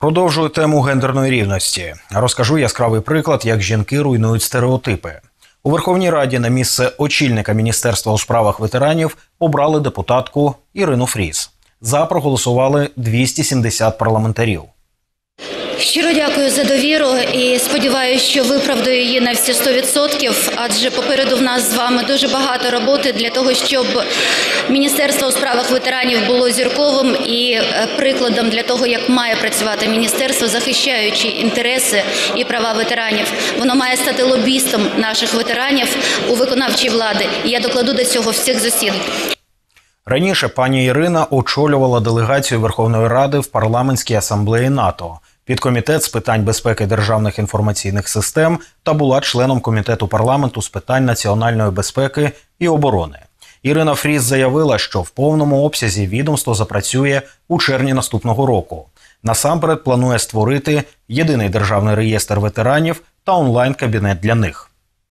Продовжую тему гендерної рівності. Розкажу яскравий приклад, як жінки руйнують стереотипи. У Верховній Раді на місце очільника Міністерства у справах ветеранів обрали депутатку Ірину Фріс. За проголосували 270 парламентарів. Щиро дякую за довіру і сподіваюся, що виправдаю її на всі 100%, адже попереду в нас з вами дуже багато роботи для того, щоб Міністерство у справах ветеранів було зірковим і е, прикладом для того, як має працювати міністерство, захищаючи інтереси і права ветеранів. Воно має стати лобістом наших ветеранів у виконавчій влади. І я докладу до цього всіх зусиль. Раніше пані Ірина очолювала делегацію Верховної Ради в парламентській асамблеї НАТО, підкомітет з питань безпеки державних інформаційних систем та була членом комітету парламенту з питань національної безпеки і оборони. Ірина Фріз заявила, що в повному обсязі відомство запрацює у червні наступного року. Насамперед планує створити єдиний державний реєстр ветеранів та онлайн-кабінет для них.